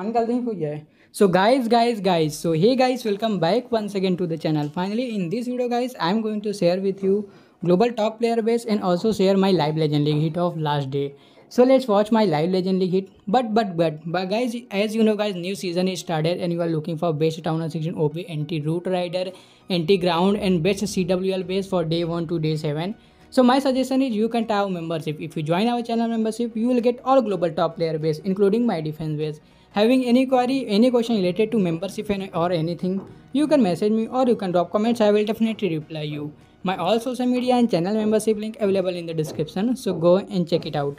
Uncle नहीं पूछ जाए so guys guys guys so hey guys welcome back one second to the channel finally in this video guys I am going to share with you global top player base and also share my live legend league hit of last day so let's watch my live legend league hit but but but guys as you know guys new season is started and you are looking for best town season O P anti root rider anti ground and best C W L base for day one to day seven so my suggestion is you can take membership if you join our channel membership you will get all global top player base including my defence base Having any query, any question related to membership or anything, you can message me or you can drop comments. I will definitely reply you. My all social media and channel membership link available in the description, so go and check it out.